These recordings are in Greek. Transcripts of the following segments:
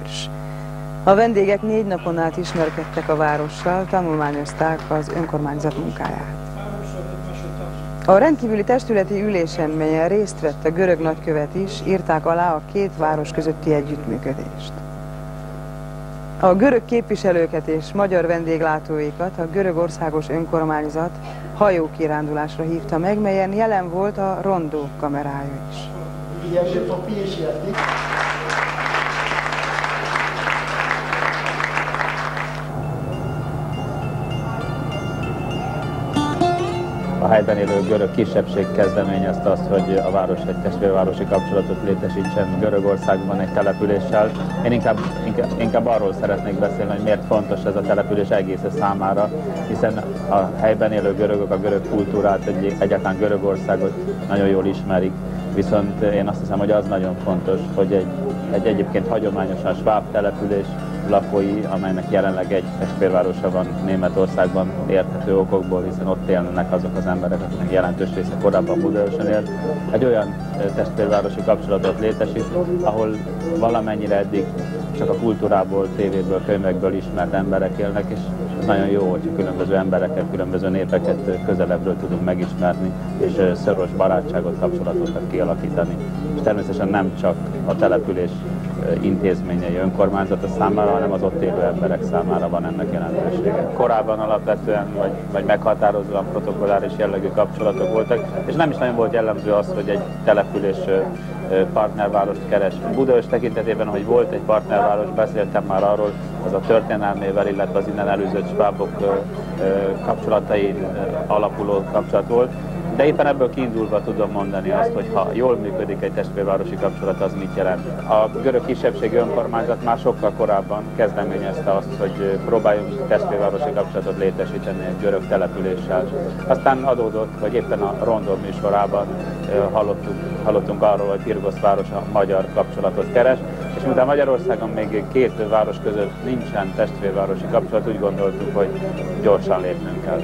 Őrs. A vendégek négy napon át ismerkedtek a várossal, tanulmányozták az önkormányzat munkáját. A rendkívüli testületi ülésen, melyen részt vett a görög nagykövet is, írták alá a két város közötti együttműködést. A görög képviselőket és magyar vendéglátóikat a görögországos önkormányzat hajókirándulásra hívta meg, melyen jelen volt a rondó kamerája is. Helyben élő görög kisebbség kezdeményezte azt, hogy a város egy testvérvárosi kapcsolatot létesítsen Görögországban egy településsel. Én inkább, inkább, inkább arról szeretnék beszélni, hogy miért fontos ez a település egész számára, hiszen a helyben élő görögök a görög kultúrát, egy, egyáltalán Görögországot nagyon jól ismerik. Viszont én azt hiszem, hogy az nagyon fontos, hogy egy, egy egyébként hagyományosan sváb település lakói, amelynek jelenleg egy testvérvárosa van Németországban érthető okokból, hiszen ott élnek azok az emberek, akiknek jelentős része korábban Budaörsön élt. Egy olyan testvérvárosi kapcsolatot létesít, ahol valamennyire eddig csak a kultúrából, tévéből, könyvekből ismert emberek élnek, és nagyon jó, hogyha különböző embereket, különböző népeket közelebbről tudunk megismerni, és szoros barátságot, kapcsolatot kialakítani. És természetesen nem csak a település intézményei önkormányzata számára, hanem az ott élő emberek számára van ennek jelentősége. Korábban alapvetően vagy, vagy meghatározóan protokolláris jellegű kapcsolatok voltak, és nem is nagyon volt jellemző az, hogy egy település partnervárost keres. Budaörs tekintetében, hogy volt egy partnerváros, beszéltem már arról, az a történelmével, illetve az innen előzött svábok kapcsolatai alapuló kapcsolat volt. De éppen ebből kiindulva tudom mondani azt, hogy ha jól működik egy testvérvárosi kapcsolat, az mit jelent. A görög kisebbségi önkormányzat már sokkal korábban kezdeményezte azt, hogy próbáljunk testvérvárosi kapcsolatot létesíteni egy görög településsel. Aztán adódott, hogy éppen a Rondon műsorában hallottunk, hallottunk arról, hogy Pirgosz város a magyar kapcsolatot keres, és miután Magyarországon még két város között nincsen testvérvárosi kapcsolat, úgy gondoltuk, hogy gyorsan lépnünk kell.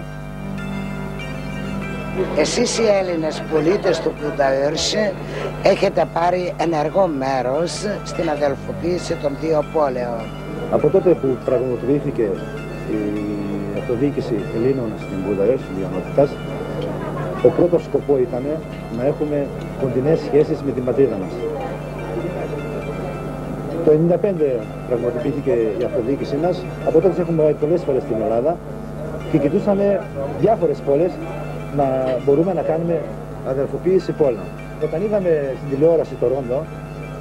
Εσείς οι Έλληνες πολίτες του Πουδαέρση έχετε πάρει ενεργό μέρος στην αδελφοποίηση των δύο πόλεων. Από τότε που πραγματοποιήθηκε η αυτοδιοίκηση Ελλήνων στην Μπουδαέρση Μειονότητας, ο πρώτος σκοπό ήταν να έχουμε κοντινές σχέσεις με την πατρίδα μας. Το 1995 πραγματοποιήθηκε η αυτοδιοίκησή μας, από τότε έχουμε πολλές φορές στην Ελλάδα και κοιτούσαμε διάφορες πόλεις να μπορούμε να κάνουμε αδερφοποίηση πόλεων. Όταν είδαμε στην τηλεόραση το Ρόντο,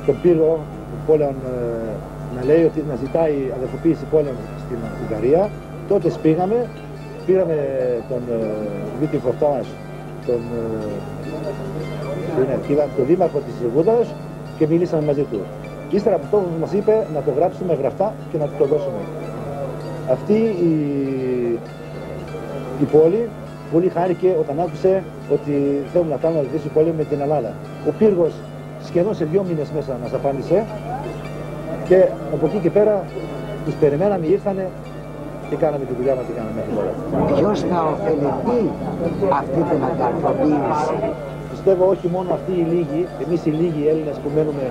τον πύργο πόλεων ε, να λέει ότι να ζητάει αδερφοποίηση πόλεων στην Ουγγαρία, τότε πήγαμε, πήραμε τον ε, Βίτι Φορτάς, τον, ε, τον δήμαρχο της Βούδας και μιλήσαμε μαζί του. Ύστερα από αυτό μας είπε να το γράψουμε γραφτά και να του το δώσουμε. Αυτή η, η πόλη πολύ χάρηκε όταν άκουσε ότι θέλουν να κάνουν αδελφίση πόλεμο με την Ελλάδα. Ο πύργος σχεδόν σε δύο μήνες μέσα μας απάντησε και από εκεί και πέρα τους περιμέναμε, ήρθανε και κάναμε τη δουλειά μας και κάναμε μέχρι τώρα. Ποιος θα ωφεληθεί αυτή την αδελφοποίηση. Πιστεύω όχι μόνο αυτοί οι λίγοι, εμείς οι λίγοι Έλληνες που μένουμε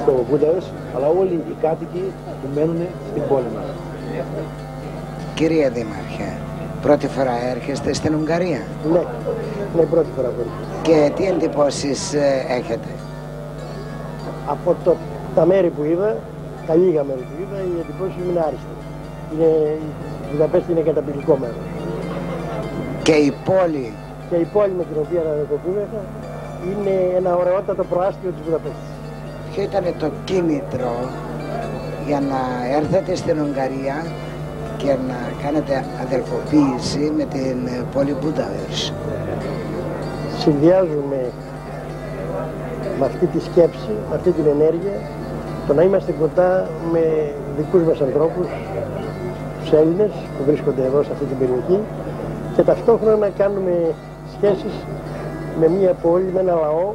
στο Βούνταος, αλλά όλοι οι κάτοικοι που μένουν στην πόλη μας. Κυρία Δήμαρχε, Πρώτη φορά έρχεστε στην Ουγγαρία; Ναι, ναι πρώτη φορά πρώτη. Και τι εντυπώσεις ε, έχετε; Από το, τα μέρη που είδα, τα λίγα μέρη που είδα, οι εντυπώσεις είναι άριστες. Είναι, η Βουδαπέστη είναι καταπληκτικό μέρος. Και η πόλη; Και η πόλη με την οποία αναδοκοπούμεθα είναι ένα ωραιότατο προάστιο της Βουδαπέστης. Ποιο ήταν το κίνητρο για να έρθετε στην Ουγγαρία και να κάνετε αδελφοποίηση με την πόλη Μπούνταβερς. Συνδυάζουμε με αυτή τη σκέψη, με αυτή την ενέργεια, το να είμαστε κοντά με δικούς μας ανθρώπους, τους Έλληνες που βρίσκονται εδώ σε αυτή την περιοχή και ταυτόχρονα να κάνουμε σχέσεις με μια πόλη, με ένα λαό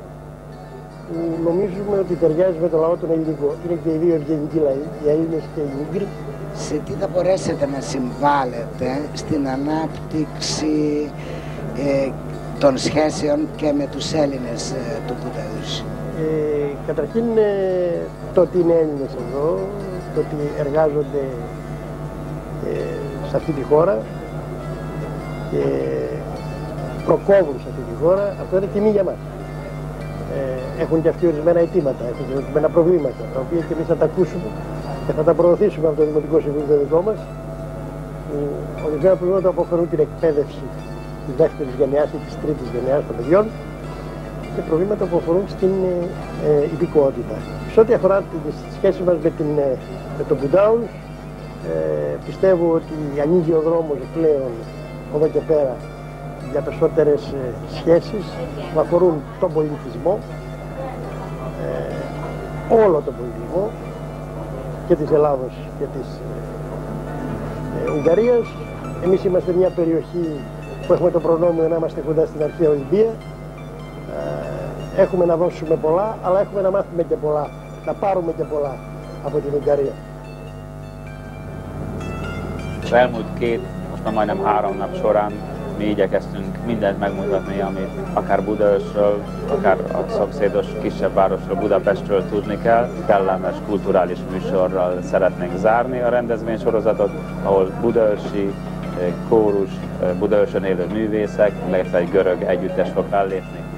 που νομίζουμε ότι ταιριάζει με το λαό τον ελληνικό. Είναι και οι δύο ευγενικοί λαοί, οι Έλληνες και οι Ούγγροι σε τι θα μπορέσετε να συμβάλλετε στην ανάπτυξη ε, των σχέσεων και με τους Έλληνες ε, του Πουδαούς. Ε, καταρχήν ε, το ότι είναι Έλληνες εδώ, το ότι εργάζονται ε, σε αυτή τη χώρα και προκόβουν σε αυτή τη χώρα, αυτό είναι τιμή για μας. Ε, έχουν και αυτοί ορισμένα αιτήματα, έχουν και ορισμένα προβλήματα, τα οποία και εμείς θα τα ακούσουμε και θα τα προωθήσουμε από το Δημοτικό Συμβούλιο δικό μας, που ορισμένα προβλήματα που αφορούν την εκπαίδευση της δεύτερης γενιάς ή της τρίτης γενιάς των παιδιών και προβλήματα που αφορούν στην ε, ε, υπηκότητα. Σε ό,τι αφορά τη σχέση μας με, την, ε, με τον Μπουντάουν, ε, πιστεύω ότι ανοίγει ο δρόμος πλέον εδώ και πέρα για περισσότερες ε, σχέσεις που αφορούν τον πολιτισμό, ε, όλο τον πολιτισμό και της Ελλάδος και της ε, Ουγγαρίας. Εμείς είμαστε μια περιοχή που έχουμε το προνόμιο να είμαστε κοντά στην αρχαία Ολυμπία. έχουμε να δώσουμε πολλά, αλλά έχουμε να μάθουμε και πολλά, να πάρουμε και πολλά από την Ουγγαρία. Az elmúlt két, most már majdnem három nap során mi igyekeztünk mindent megmutatni, amit akár Budaörsről, akár a szomszédos kisebb városról, Budapestről tudni kell. Kellemes kulturális műsorral szeretnénk zárni a rendezvénysorozatot, ahol budaörsi kórus, Budaörsön élő művészek, illetve egy görög együttes fog fellépni.